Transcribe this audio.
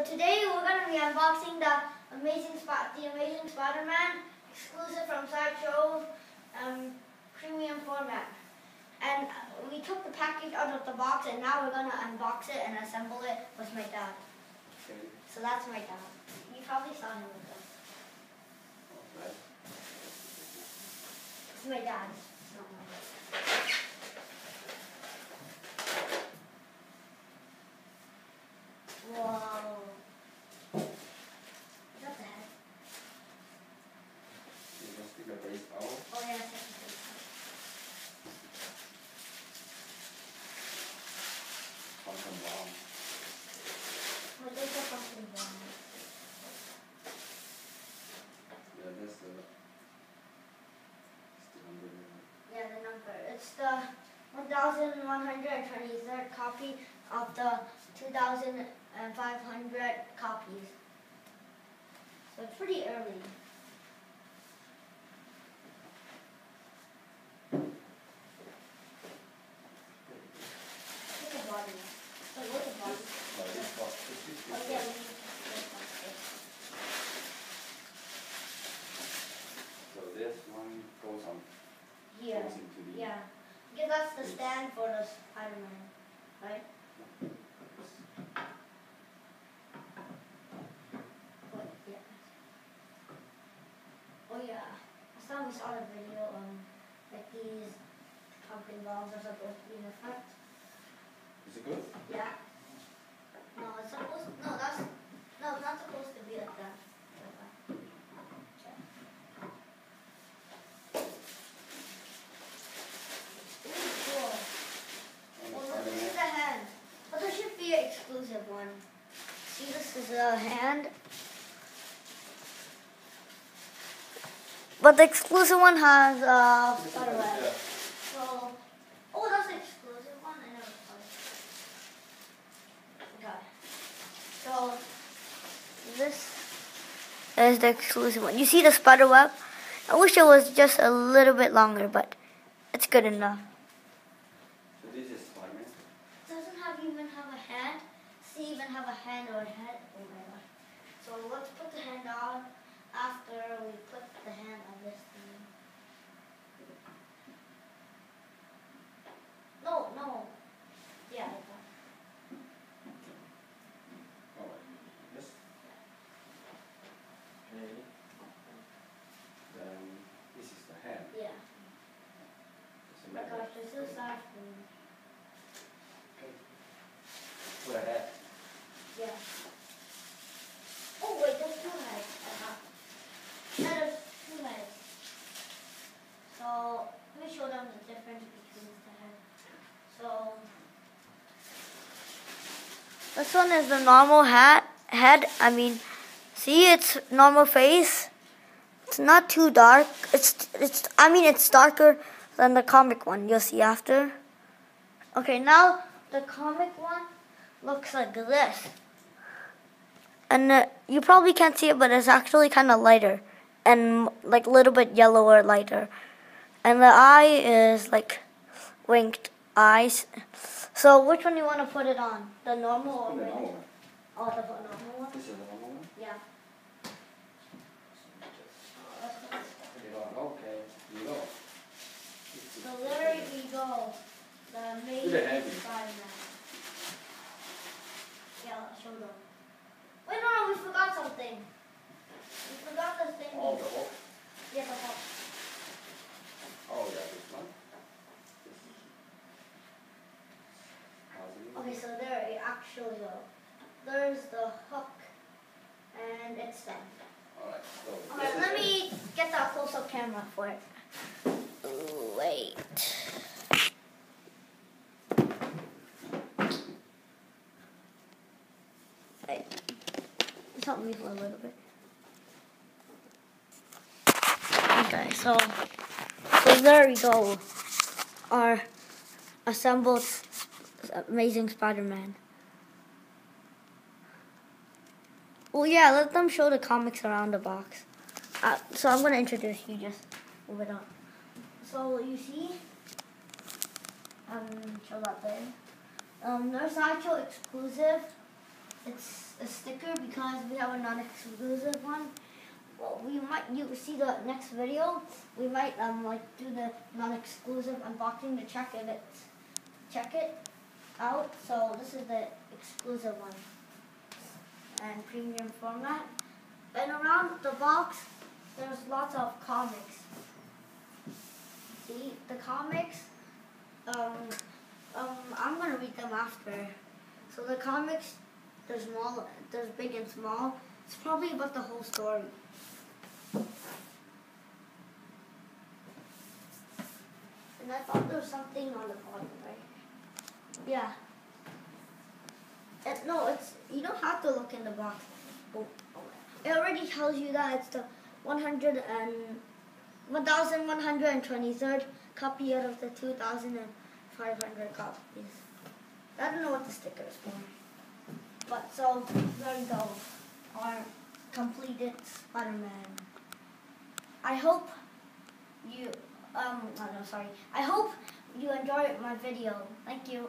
so today we're going to be unboxing the Amazing Spot, the Amazing Spider-Man exclusive from Sideshow um, premium format. And we took the package out of the box and now we're going to unbox it and assemble it with my dad. Okay. So that's my dad. You probably saw him with us. It's my dad. It's not my dad. Whoa. Is that the head? You just take the out. Oh yeah, the bomb. What is the fucking one? Yeah, that's the. It's the number. Yeah, the number. It's the 1123rd copy of the 2500 copies. So it's pretty early. Look at the body. Oh, look at the body. Oh, this box. This is Oh yeah, we need to put it on this. So this one goes on. Here. Goes into the. Yeah. Because that's the stand for the Spider-Man, right? What? Yeah. Oh yeah. Last time we saw the video, um, like these pumpkin balls are supposed to be in the front. Is it good? Yeah. No, it's supposed. No, that's. No, it's not supposed to be like that. Like that. Check. Ooh, cool. On the Well, front this end. is the hand. But there should be an exclusive one. This is a hand. But the exclusive one has uh, spider web. yeah. So, oh, that's the exclusive one. I know. Okay. So, this is the exclusive one. You see the spider web? I wish it was just a little bit longer, but it's good enough. So this is Spider-Man. doesn't have even have a hand. Doesn't even have a hand or a head. Oh my god. So let's put the hand on after we put the hand on this thing. No, no. Yeah, like that. Oh, yes. Okay. Then this is the hand. yeah. Oh my another- gosh, this is hard for me. Okay. Put a head. Yeah. Oh wait, there's two heads. Uh-huh. Yeah, there's two heads. So let me show them the difference between the heads. So this one is the normal hat head. I mean, see its normal face. It's not too dark. It's it's. I mean, it's darker than the comic one. You'll see after. Okay, now the comic one looks like this. And uh, you probably can't see it, but it's actually kind of lighter and like a little bit yellower lighter. And the eye is like winked eyes. So which one do you want to put it on? The normal or the normal one. Oh, the normal one? This is the normal one. Yeah. Put it on. Okay. You know. So there we go. The amazing Spider-Man. Yeah, show them. Wait, no, no, we forgot something. We forgot the thing. Oh, the hook. Yeah, the hook. Oh, yeah, this one. This is. Positive. Okay, so there you. There's the hook, and it's done. Alright, so. Alright, let me get that close-up camera for it. Ooh, wait. Wait. Just help me for a little bit. Okay, so so there we go. Our assembled s- s- Amazing Spider-Man. Well, yeah, let them show the comics around the box. Uh, so I'm gonna introduce you. Just move it on. So you see, um, show that there. Um, there's actual exclusive it's a sticker because we have a non-exclusive one. Well, we might you see the next video. We might um like do the non-exclusive unboxing to check it. It's, check it out. So this is the exclusive one and premium format. And around the box, there's lots of comics. See the comics. Um, um, I'm gonna read them after. So the comics, there's small, there's big and small. It's probably about the whole story. And I thought there was something on the bottom, right? Yeah. It, no, it's you don't have to look in the box. Oh, It already tells you that it's the 100 and 1123rd copy out of the 2,500 copies. I don't know what the sticker is for. But so, there you go. Our completed Spider-Man. I hope you, um, oh no, sorry. I hope you enjoyed my video. Thank you.